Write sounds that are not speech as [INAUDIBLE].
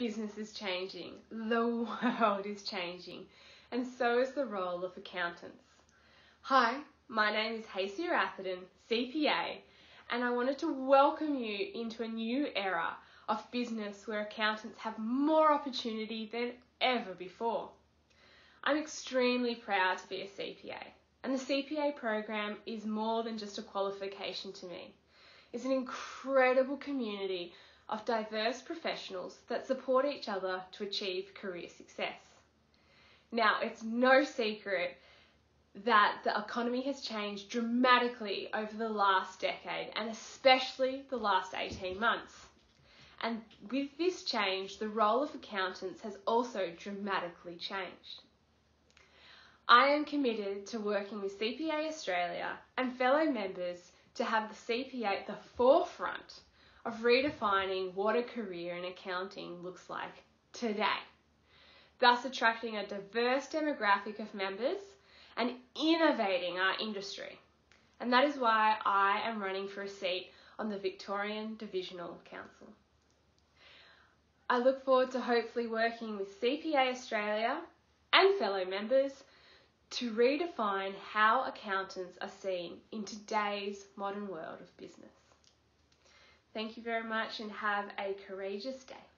business is changing, the [LAUGHS] world is changing, and so is the role of accountants. Hi, my name is Hacia Atherton, CPA, and I wanted to welcome you into a new era of business where accountants have more opportunity than ever before. I'm extremely proud to be a CPA, and the CPA program is more than just a qualification to me. It's an incredible community of diverse professionals that support each other to achieve career success. Now, it's no secret that the economy has changed dramatically over the last decade and especially the last 18 months. And with this change, the role of accountants has also dramatically changed. I am committed to working with CPA Australia and fellow members to have the CPA at the forefront redefining what a career in accounting looks like today, thus attracting a diverse demographic of members and innovating our industry. And that is why I am running for a seat on the Victorian Divisional Council. I look forward to hopefully working with CPA Australia and fellow members to redefine how accountants are seen in today's modern world of business. Thank you very much and have a courageous day.